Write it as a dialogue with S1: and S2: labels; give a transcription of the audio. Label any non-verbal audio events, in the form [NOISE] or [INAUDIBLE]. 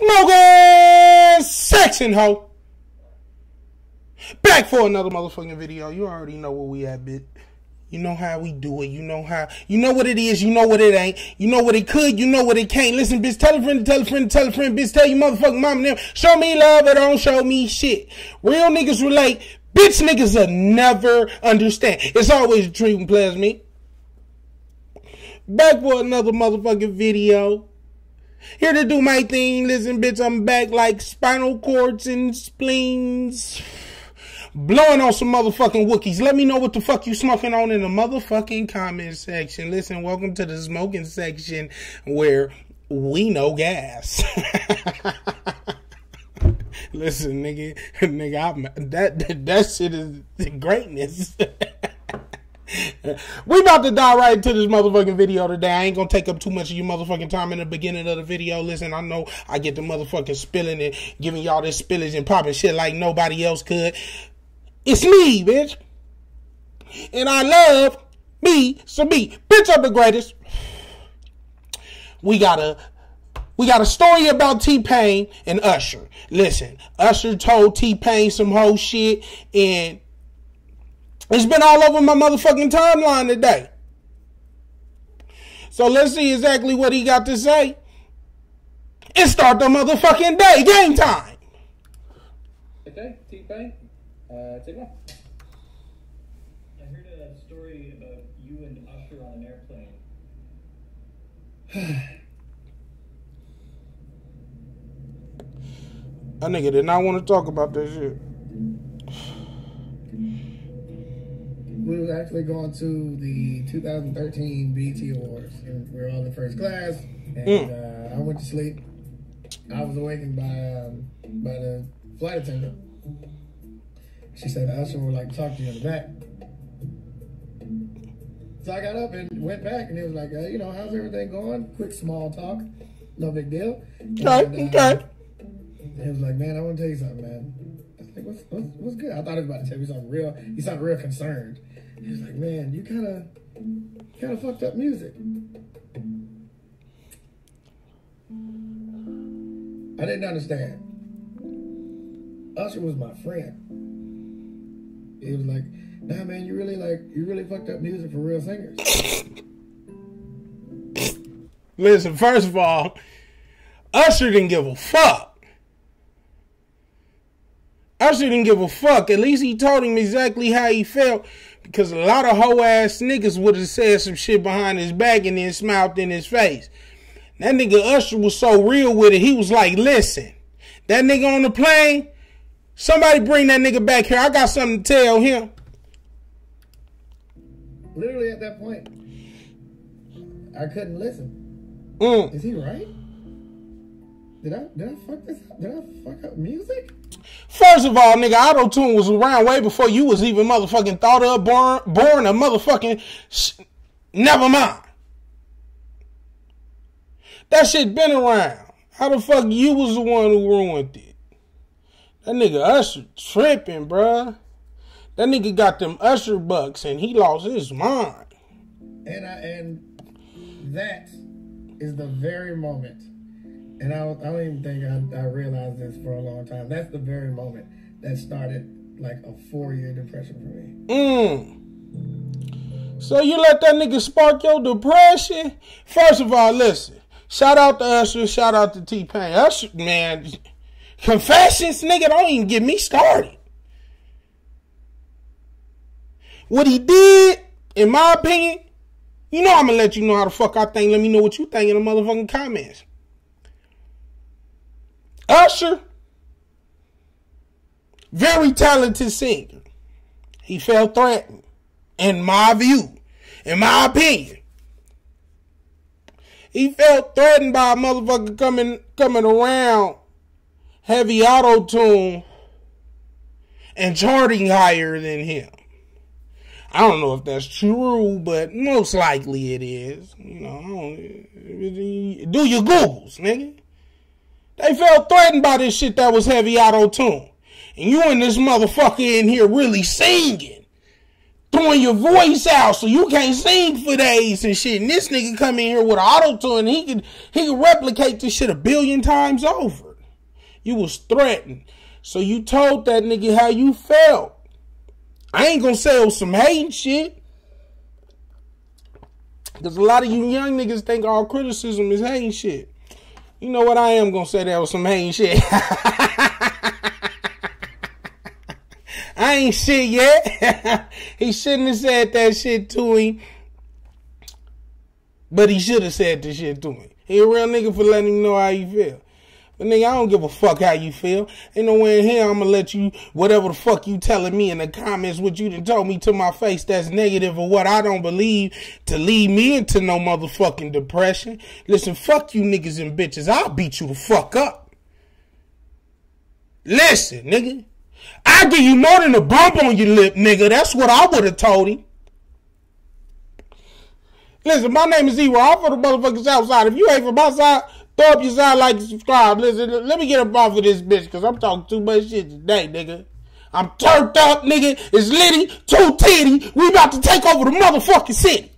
S1: Smoking section, ho. Back for another motherfucking video. You already know where we at, bitch. You know how we do it. You know how. You know what it is. You know what it ain't. You know what it could. You know what it can't. Listen, bitch. Tell a friend. Tell a friend. Tell a friend. Bitch. Tell your motherfucking mom and them. Show me love or don't show me shit. Real niggas relate. Bitch niggas will never understand. It's always a treat and me. Back for another motherfucking video. Here to do my thing. Listen, bitch, I'm back like spinal cords and spleens. Blowing on some motherfucking Wookiees. Let me know what the fuck you smoking on in the motherfucking comment section. Listen, welcome to the smoking section where we know gas. [LAUGHS] Listen, nigga, [LAUGHS] nigga, I'm, that, that that shit is greatness. [LAUGHS] we about to dive right into this motherfucking video today. I ain't gonna take up too much of your motherfucking time in the beginning of the video. Listen, I know I get the motherfucking spilling and giving y'all this spillage and popping shit like nobody else could. It's me, bitch. And I love me some me. Bitch, I'm the greatest. We got a we got a story about T Pain and Usher. Listen, Usher told T Pain some whole shit, and it's been all over my motherfucking timeline today. So let's see exactly what he got to say. And start the motherfucking day. Game time.
S2: Okay, T Pain. Uh, take one.
S3: I heard a story about you and Usher on an airplane. [SIGHS]
S1: A nigga did not want to talk about that shit.
S4: We was actually going to the 2013 BET Awards, and we were all in first class. And
S1: Mm.
S4: uh, I went to sleep. I was awakened by um, by the flight attendant. She said Usher would like to talk to you in the back. So I got up and went back, and it was like, uh, you know, how's everything going? Quick small talk, no big deal.
S1: Talk,
S4: And, uh,
S1: okay.
S4: he was like, man, I want to tell you something, man. I was like, what's, what's, what's good? I thought he was about to tell me something real. He sounded real concerned. He was like, man, you kind of, kind of fucked up music. I didn't understand. Usher was my friend. He was like, nah, man, you really like, you really fucked up music for real singers.
S1: Listen, first of all, Usher didn't give a fuck. Usher didn't give a fuck. At least he told him exactly how he felt. Because a lot of hoe ass niggas would have said some shit behind his back and then smiled in his face. That nigga Usher was so real with it. He was like, listen, that nigga on the plane, somebody bring that nigga back here. I got something to tell him.
S4: Literally at that point, I couldn't listen.
S1: Mm.
S4: Is he right? Did I did I fuck this up? Did I fuck up music?
S1: First of all, nigga, auto tune was around way before you was even motherfucking thought of, born, born a motherfucking. Sh- Never mind. That shit been around. How the fuck you was the one who ruined it? That nigga Usher tripping, bruh. That nigga got them Usher bucks and he lost his mind.
S4: And I and that is the very moment. And I, don't- I don't even think I, I realized this for a long time. That's the very moment that started like a four year depression for me.
S1: Mm. So you let that nigga spark your depression? First of all, listen. Shout out to Usher. Shout out to T Pain. Usher, man. Confessions, nigga, don't even get me started. What he did, in my opinion, you know I'm gonna let you know how the fuck I think. Let me know what you think in the motherfucking comments. Usher, very talented singer. He felt threatened, in my view, in my opinion. He felt threatened by a motherfucker coming coming around heavy auto tune and charting higher than him. I don't know if that's true, but most likely it is. You know, do your Googles, nigga. They felt threatened by this shit that was heavy auto tune. And you and this motherfucker in here really singing. Throwing your voice out so you can't sing for days and shit. And this nigga come in here with auto tune and he could he could replicate this shit a billion times over. You was threatened. So you told that nigga how you felt. I ain't gonna was some hating shit. Because a lot of you young niggas think all criticism is hating shit. You know what? I am gonna say that was some hating shit. [LAUGHS] I ain't shit yet. [LAUGHS] he shouldn't have said that shit to him. But he should have said this shit to me. He a real nigga for letting him know how you feel. But nigga, I don't give a fuck how you feel. Ain't no way in here I'm gonna let you, whatever the fuck you telling me in the comments, what you done told me to my face that's negative or what I don't believe to lead me into no motherfucking depression. Listen, fuck you niggas and bitches. I'll beat you the fuck up. Listen, nigga. I give you more than a bump on your lip, nigga. That's what I would have told him. Listen, my name is Zero. I'm for the motherfuckers outside. If you ain't from my side, throw up your like, and subscribe. Listen, let me get up off of this bitch, because I'm talking too much shit today, nigga. I'm turned up, nigga. It's Liddy, two titty. We about to take over the motherfucking city.